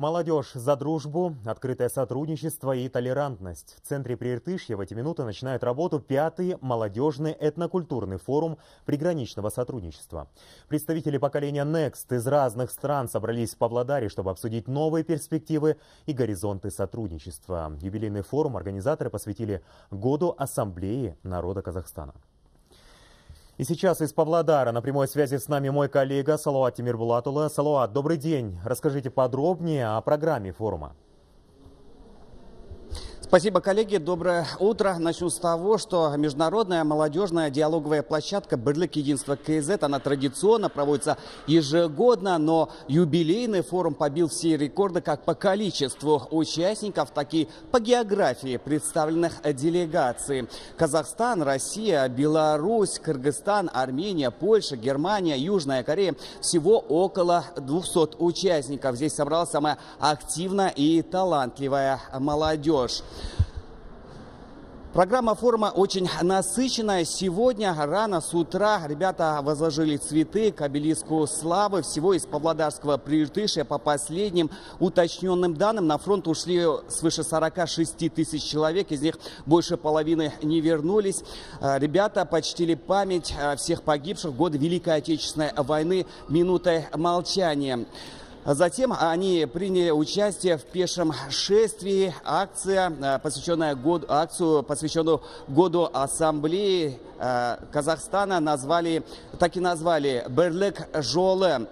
Молодежь за дружбу, открытое сотрудничество и толерантность. В центре Прииртышья в эти минуты начинает работу пятый молодежный этнокультурный форум приграничного сотрудничества. Представители поколения Next из разных стран собрались в Павлодаре, чтобы обсудить новые перспективы и горизонты сотрудничества. Юбилейный форум организаторы посвятили году Ассамблеи народа Казахстана. И сейчас из Павлодара на прямой связи с нами мой коллега Салуат Тимирбулатула. Салуат, добрый день. Расскажите подробнее о программе форума. Спасибо, коллеги. Доброе утро. Начну с того, что международная молодежная диалоговая площадка «Бырлык единства КЗ», она традиционно проводится ежегодно, но юбилейный форум побил все рекорды как по количеству участников, так и по географии представленных делегаций. Казахстан, Россия, Беларусь, Кыргызстан, Армения, Польша, Германия, Южная Корея. Всего около 200 участников. Здесь собралась самая активная и талантливая молодежь. Программа форума очень насыщенная. Сегодня рано с утра ребята возложили цветы к обелиску славы. Всего из Павлодарского Прииртышья по последним уточненным данным на фронт ушли свыше 46 тысяч человек. Из них больше половины не вернулись. Э, ребята почтили память э, всех погибших в годы Великой Отечественной войны минутой молчания. Затем они приняли участие в пешем шествии. Акция, э, посвященная году, акцию, посвященную году Ассамблеи э, Казахстана, назвали, так и назвали «Берлек Жоле».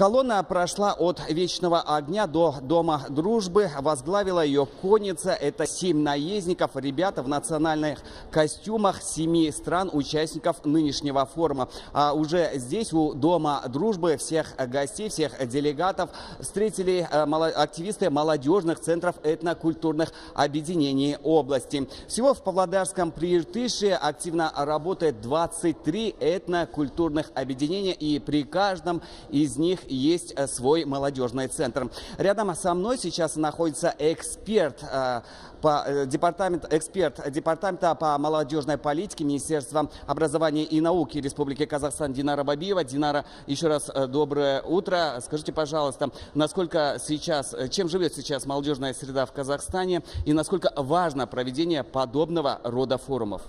Колонна прошла от Вечного огня до Дома дружбы. Возглавила ее конница. Это семь наездников, ребята в национальных костюмах семи стран, участников нынешнего форума. А уже здесь, у Дома дружбы, всех гостей, всех делегатов встретили э, активисты молодежных центров этнокультурных объединений области. Всего в Павлодарском Прииртыше активно работает 23 этнокультурных объединения, и при каждом из них есть э, свой молодежный центр. Рядом со мной сейчас находится эксперт э, по э, департамент, эксперт департамента по молодежной политике Министерства образования и науки Республики Казахстан Динара Бабиева. Динара, еще раз доброе утро. Скажите, пожалуйста, насколько сейчас, чем живет сейчас молодежная среда в Казахстане и насколько важно проведение подобного рода форумов?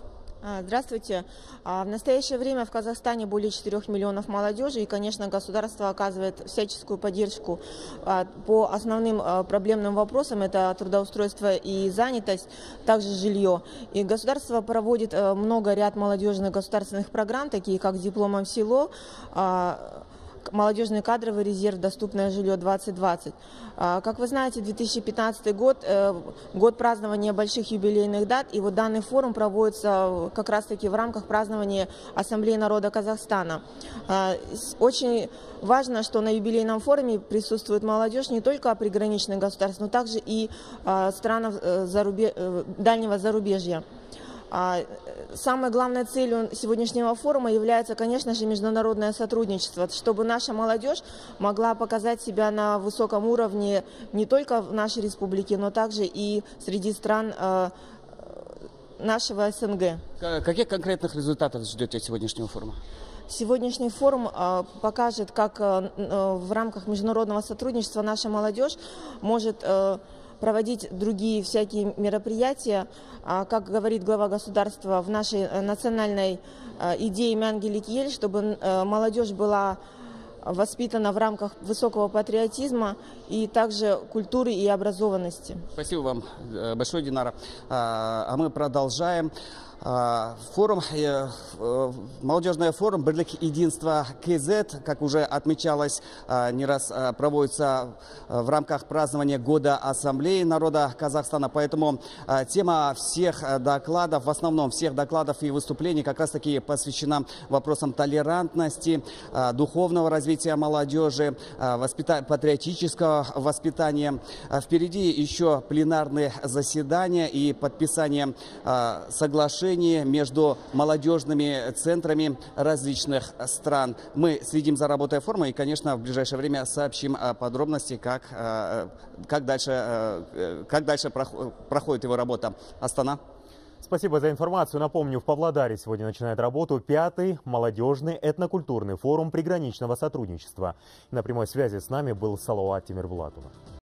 А, здравствуйте. А, в настоящее время в Казахстане более 4 миллионов молодежи, и, конечно, государство оказывает всяческую поддержку а, по основным проблемным вопросам. Это трудоустройство и занятость, также жилье. И государство проводит много ряд молодежных государственных программ, такие как «Дипломом в село», молодежный кадровый резерв «Доступное жилье 2020». А, как вы знаете, 2015 год э, – год празднования больших юбилейных дат, и вот данный форум проводится как раз-таки в рамках празднования Ассамблеи народа Казахстана. А, очень важно, что на юбилейном форуме присутствует молодежь не только приграничных государств, но также и а, странах э, э, дальнего зарубежья. А, самой главной целью сегодняшнего форума является, конечно же, международное сотрудничество, чтобы наша молодежь могла показать себя на высоком уровне не только в нашей республике, но также и среди стран а, нашего СНГ. Каких конкретных результатов ждете сегодняшнего форума? Сегодняшний форум а, покажет, как в рамках международного сотрудничества наша молодежь может проводить другие всякие мероприятия. А, как говорит глава государства в нашей э, национальной э, идее Мянгелик Ель, чтобы э, молодежь была воспитана в рамках высокого патриотизма и также культуры и образованности. Спасибо вам большое, Динара. А, а мы продолжаем. А, форум, э, э, молодежный форум «Бірлік единства КЗ», как уже отмечалось, а, не раз а, проводится в рамках празднования Года Ассамблеи народа Казахстана. Поэтому тема всех докладов, в основном всех докладов и выступлений как раз-таки посвящена вопросам толерантности, духовного развития молодежи, патриотического воспитания. Впереди еще пленарные заседания и подписание соглашений отношения между молодежными центрами различных стран. Мы следим за работой форума и, конечно, в ближайшее время сообщим подробности, как, э, как, дальше, э, как дальше проходит его работа. Астана. Спасибо за информацию. Напомню, в Павлодаре сегодня начинает работу пятый молодежный этнокультурный форум приграничного сотрудничества. На прямой связи с нами был Салауат Тимирбулатова.